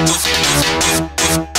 Música